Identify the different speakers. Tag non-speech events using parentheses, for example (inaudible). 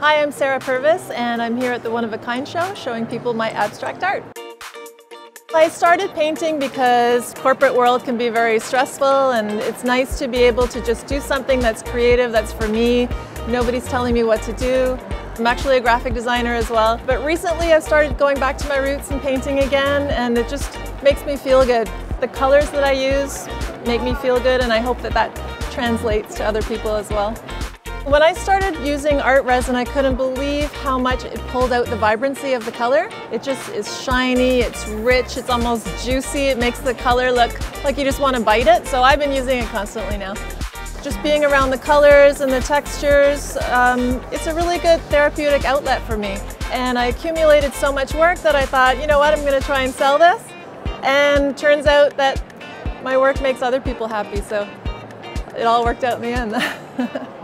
Speaker 1: Hi, I'm Sara Purves and I'm here at the One of a Kind show showing people my abstract art. I started painting because corporate world can be very stressful and it's nice to be able to just do something that's creative, that's for me. Nobody's telling me what to do. I'm actually a graphic designer as well. But recently I've started going back to my roots and painting again and it just makes me feel good. The colors that I use make me feel good and I hope that that translates to other people as well. When I started using ArtResin, I couldn't believe how much it pulled out the vibrancy of the color. It just is shiny, it's rich, it's almost juicy. It makes the color look like you just want to bite it. So I've been using it constantly now. Just being around the colors and the textures, um, it's a really good therapeutic outlet for me. And I accumulated so much work that I thought, you know what, I'm going to try and sell this. And turns out that my work makes other people happy, so it all worked out in the end. (laughs)